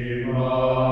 Shema.